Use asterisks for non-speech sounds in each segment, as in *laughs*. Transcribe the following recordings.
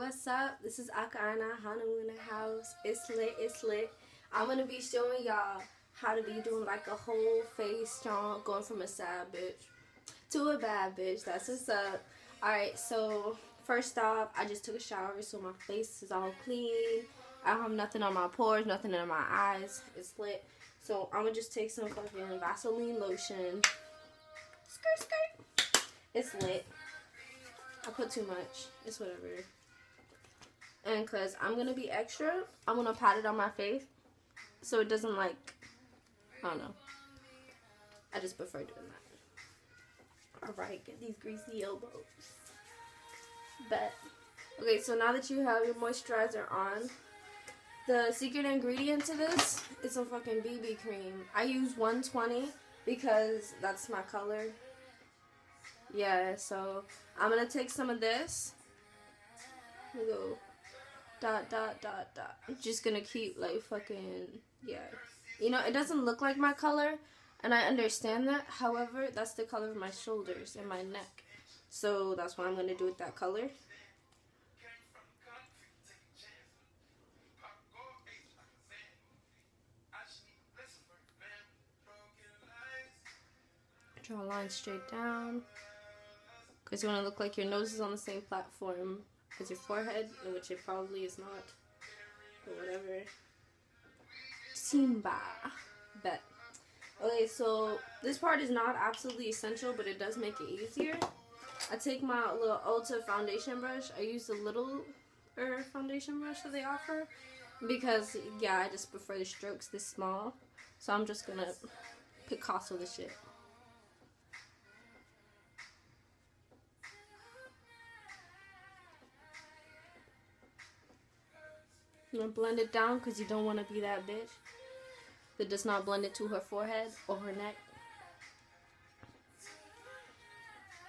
what's up? This is Akana the house. It's lit, it's lit. I'm gonna be showing y'all how to be doing like a whole face strong, going from a sad bitch to a bad bitch. That's what's up. Alright, so first off, I just took a shower, so my face is all clean. I don't have nothing on my pores, nothing in my eyes. It's lit. So I'm gonna just take some fucking Vaseline lotion. Skirt, skirt. It's lit. I put too much. It's whatever. And because I'm going to be extra, I'm going to pat it on my face so it doesn't like, I don't know. I just prefer doing that. Alright, get these greasy elbows. But, Okay, so now that you have your moisturizer on, the secret ingredient to this is some fucking BB cream. I use 120 because that's my color. Yeah, so I'm gonna take some of this. We go dot dot dot dot. I'm just gonna keep like fucking yeah. You know, it doesn't look like my color, and I understand that. However, that's the color of my shoulders and my neck, so that's why I'm gonna do it that color. Draw a line straight down. Because you want to look like your nose is on the same platform as your forehead, which it probably is not. But whatever. Simba. Bet. Okay, so this part is not absolutely essential, but it does make it easier. I take my little Ulta foundation brush. I use the little foundation brush that they offer because, yeah, I just prefer the strokes this small. So I'm just to Picasso the shit. You want to blend it down because you don't want to be that bitch that does not blend it to her forehead or her neck.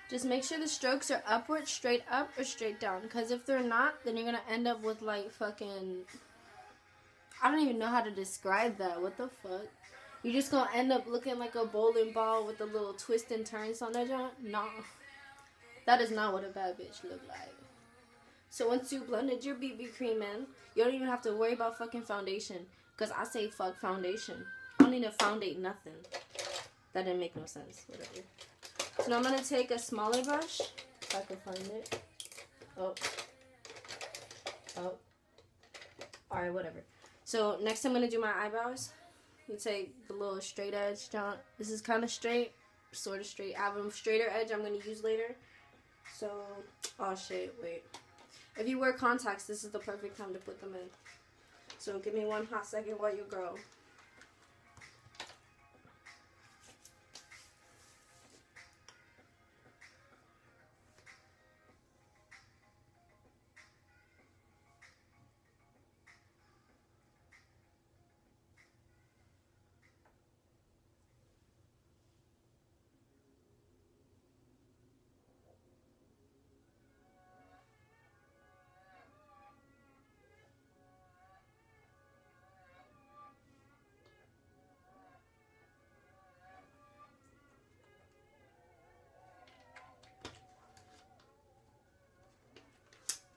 Just make sure the strokes are upward, straight up, or straight down. Because if they're not, then you're going to end up with like fucking... I don't even know how to describe that. What the fuck? You're just going to end up looking like a bowling ball with a little twist and turns on that joint? No. That is not what a bad bitch look like. So once you blended your BB cream in, you don't even have to worry about fucking foundation. Because I say fuck foundation. I don't need to foundate nothing. That didn't make no sense. Whatever. So now I'm going to take a smaller brush. If I can find it. Oh. Oh. Alright, whatever. So next I'm going to do my eyebrows. You take the little straight edge down. This is kind of straight. Sort of straight. I have a straighter edge I'm going to use later. So, oh shit, wait. If you wear contacts, this is the perfect time to put them in. So give me one hot second while you grow.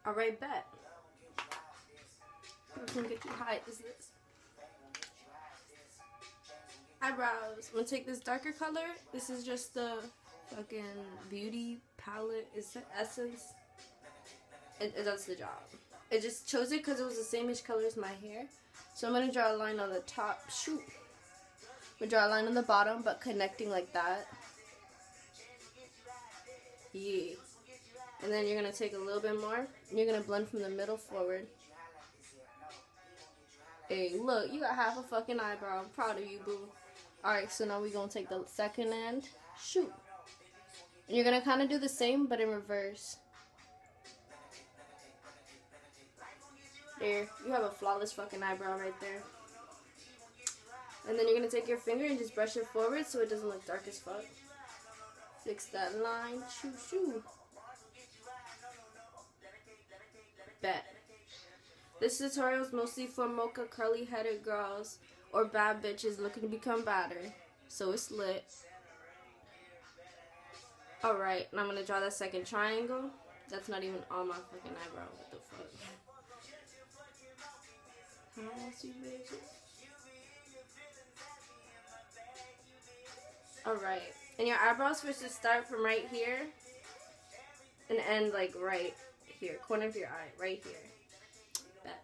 Alright, bet. I'm gonna get you high is this. Eyebrows. I'm gonna take this darker color. This is just the fucking beauty palette. It's the essence. It, it does the job. I just chose it because it was the same ish color as my hair. So I'm gonna draw a line on the top. Shoot. We draw a line on the bottom, but connecting like that. Yeah. And then you're going to take a little bit more. And you're going to blend from the middle forward. Hey, look, you got half a fucking eyebrow. I'm proud of you, boo. Alright, so now we're going to take the second end. Shoot. And you're going to kind of do the same, but in reverse. There. You have a flawless fucking eyebrow right there. And then you're going to take your finger and just brush it forward so it doesn't look dark as fuck. Fix that line. Shoo, shoo. This tutorial is mostly for mocha curly headed girls or bad bitches looking to become badder. So it's lit. Alright, and I'm to draw that second triangle. That's not even on my fucking eyebrow. What the fuck? Alright. And your eyebrows supposed to start from right here and end like right here, corner of your eye, right here. Bet.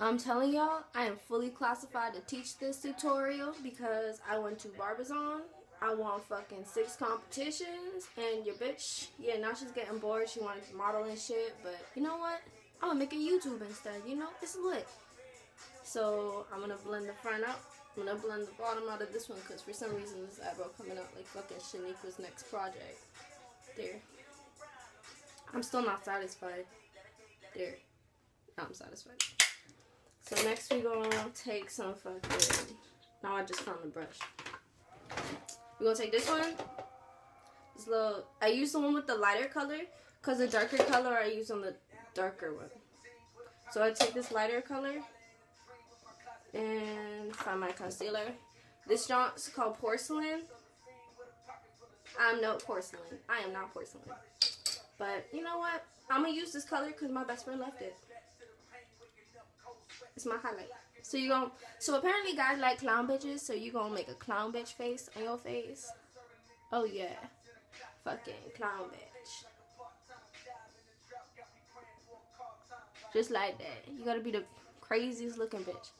I'm telling y'all, I am fully classified to teach this tutorial because I went to Barbizon. I won fucking six competitions, and your bitch, yeah, now she's getting bored. She wanted to model and shit, but you know what? I'm gonna make a YouTube instead. You know, it's lit. So I'm gonna blend the front out. I'm gonna blend the bottom out of this one because for some reason this eyebrow coming out like fucking Shanika's next project. There. I'm still not satisfied. There. I'm satisfied. So next we gonna take some fucking. Now I just found the brush. We're gonna take this one. This little. I use the one with the lighter color because the darker color I use on the darker one. So I take this lighter color and find my concealer. This joint's called porcelain. I'm no porcelain. I am not porcelain. But you know what? I'm gonna use this color because my best friend left it. It's my highlight. So you going so apparently guys like clown bitches, so you gonna make a clown bitch face on your face. Oh yeah. Fucking clown bitch. Just like that. You gotta be the craziest looking bitch.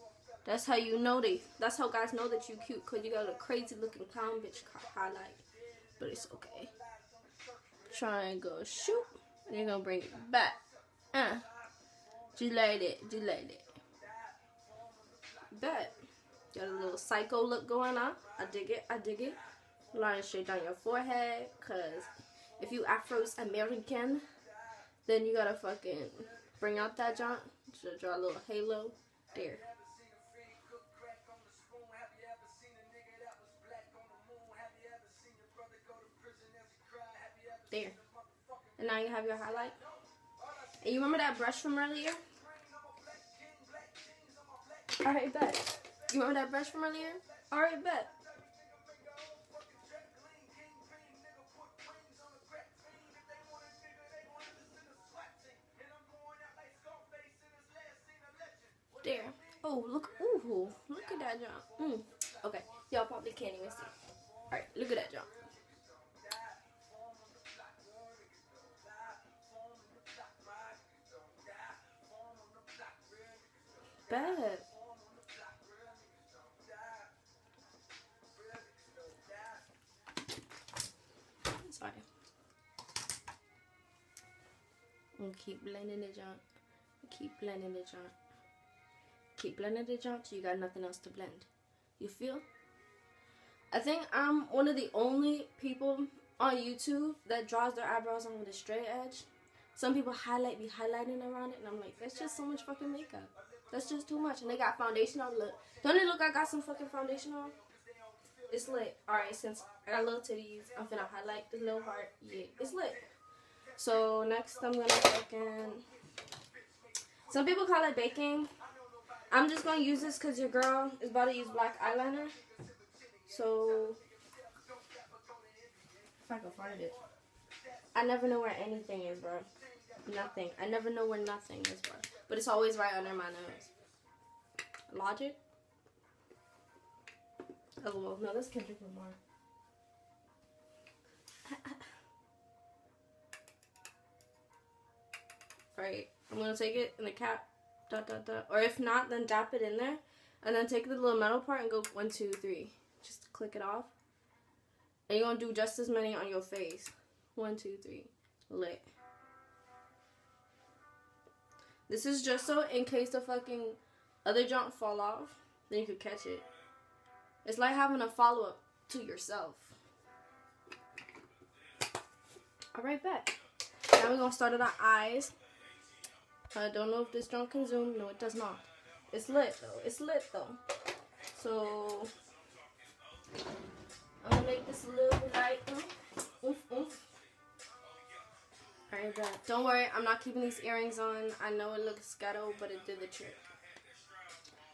That's how you know they. That's how guys know that you cute, cause you got a crazy looking clown bitch highlight. But it's okay. Triangle, shoot. You're gonna bring it back. Uh. Do like it. Do like it. Bet. Got a little psycho look going on. I dig it. I dig it. Line straight down your forehead, cause if you Afro's American, then you gotta fucking bring out that jaunt. Just draw a little halo. There. There. And now you have your highlight. And you remember that brush from earlier? Alright, bet. You remember that brush from earlier? Alright, bet. There. Oh, look. Ooh, look at that jump. Mm. Okay. Y'all probably can't even see. Alright, look at that jump. bad. I'm keep blending the junk. Keep blending the junk. Keep blending the junk you got nothing else to blend. You feel? I think I'm one of the only people on YouTube that draws their eyebrows on with a straight edge. Some people highlight, be highlighting around it, and I'm like, that's just so much fucking makeup. That's just too much. And they got foundation on. Look, don't it look I got some fucking foundation on? It's lit. Alright, since I got little titties, I'm finna highlight the little heart. Yeah, it's lit. So next I'm gonna fucking... Some people call it baking. I'm just gonna use this because your girl is about to use black eyeliner. So... If I can find it. I never know where anything is, bro. Nothing. I never know where nothing is, bro. But it's always right under my nose. Logic? Oh, well, no, that's Kendrick Lamar. *laughs* right. I'm to take it in the cap. Dot, dot, dot. Or if not, then dap it in there. And then take the little metal part and go one, two, three. Just click it off. And you're to do just as many on your face. One, two, three. Lit. This is just so in case the fucking other junk fall off, then you could catch it. It's like having a follow up to yourself. Alright, back. Now we're gonna start at our eyes. I don't know if this junk can zoom. No, it does not. It's lit though. It's lit though. So I'm gonna make this a little bit light. Oof, oof. Alright, don't worry, I'm not keeping these earrings on. I know it looks ghetto, but it did the trick.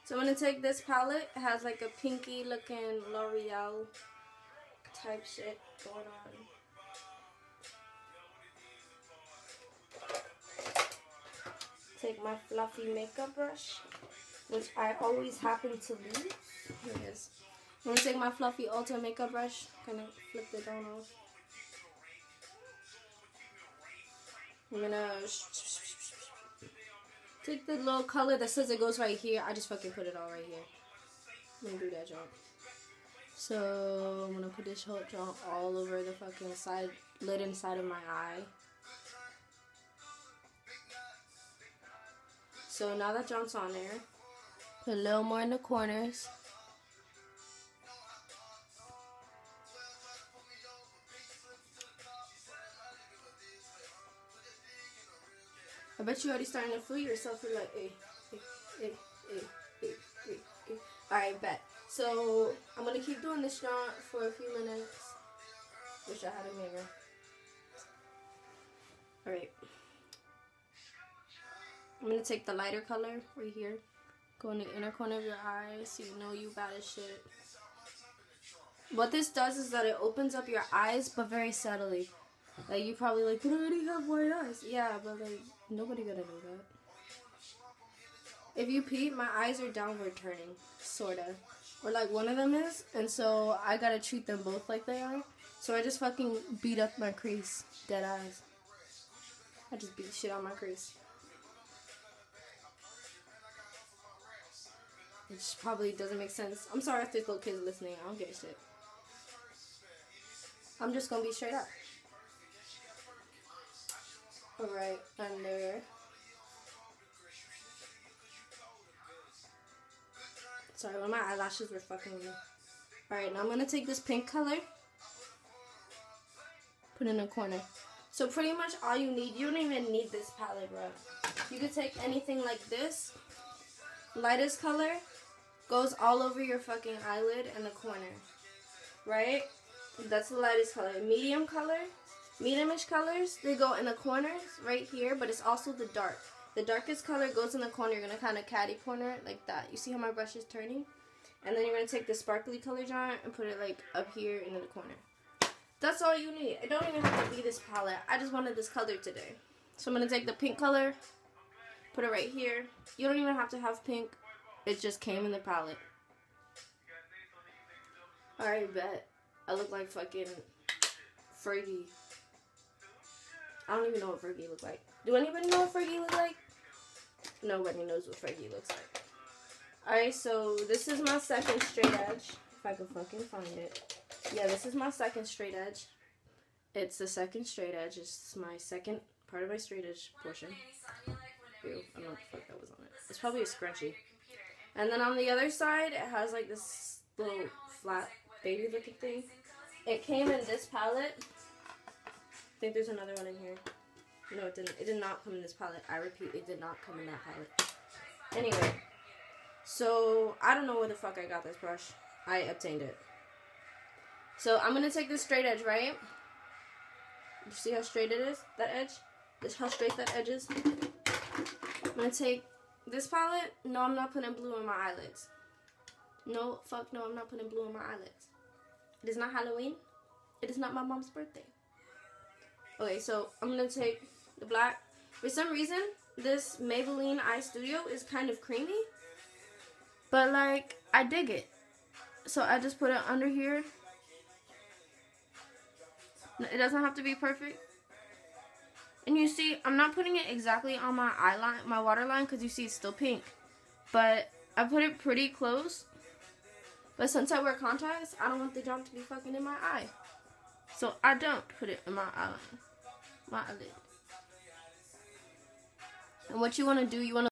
So I'm to take this palette. It has like a pinky looking L'Oreal type shit going on. Take my fluffy makeup brush, which I always happen to leave. Here it is. I'm gonna take my fluffy Ulta makeup brush, kind of flip the down off. I'm gonna take the little color that says it goes right here. I just fucking put it all right here. I'm gonna do that job. So I'm gonna put this whole job all over the fucking side, lid inside of my eye. So now that John's on there, put a little more in the corners. I bet you already starting to feel yourself. You're like, eh, eh, eh, hey, hey, hey, hey, hey, hey, hey. Alright, bet. So, I'm going to keep doing this shot for a few minutes. Wish I had a mirror. Alright. I'm to take the lighter color right here. Go in the inner corner of your eye so you know you bad as shit. What this does is that it opens up your eyes, but very subtly. Like, you probably like, but I already have white eyes. Yeah, but like, nobody gonna know that. If you peep, my eyes are downward turning, sorta. Or like one of them is, and so I gotta treat them both like they are. So I just fucking beat up my crease. Dead eyes. I just beat shit on my crease. Just probably doesn't make sense. I'm sorry if there's little kids listening. I don't give a shit. I'm just gonna be straight up. Alright, under. Sorry, my eyelashes were fucking me. Alright, now I'm gonna take this pink color. Put in a corner. So pretty much all you need, you don't even need this palette, bro. You could take anything like this. Lightest color goes all over your fucking eyelid and the corner. Right? That's the lightest color. Medium color Mediumish colors, they go in the corners right here, but it's also the dark. The darkest color goes in the corner. You're going to kind of caddy corner it like that. You see how my brush is turning? And then you're going to take the sparkly color jar and put it like up here into the corner. That's all you need. I don't even have to be this palette. I just wanted this color today. So I'm going to take the pink color, put it right here. You don't even have to have pink. It just came in the palette. Alright, bet. I look like fucking Fergie. I don't even know what Fergie looks like. Do anybody know what Fergie looks like? Nobody knows what Fergie looks like. Alright, so this is my second straight edge. If I can fucking find it. Yeah, this is my second straight edge. It's the second straight edge. It's my second part of my straight edge portion. Ew, I don't know what the fuck that was on it. It's probably a scrunchie. And then on the other side, it has like this little flat baby looking thing. It came in this palette I think there's another one in here. No, it didn't. It did not come in this palette. I repeat, it did not come in that palette. Anyway, so I don't know where the fuck I got this brush. I obtained it. So I'm gonna take this straight edge, right? You see how straight it is? That edge? This how straight that edge is? I'm gonna take this palette. No, I'm not putting blue in my eyelids. No, fuck no, I'm not putting blue in my eyelids. It is not Halloween. It is not my mom's birthday. Okay, so I'm going to take the black. For some reason, this Maybelline Eye Studio is kind of creamy. But, like, I dig it. So I just put it under here. It doesn't have to be perfect. And you see, I'm not putting it exactly on my eye line, my waterline, because you see it's still pink. But I put it pretty close. But since I wear contacts, I don't want the jump to be fucking in my eye. So I don't put it in my eye, my eyelid. And what you want to do, you want to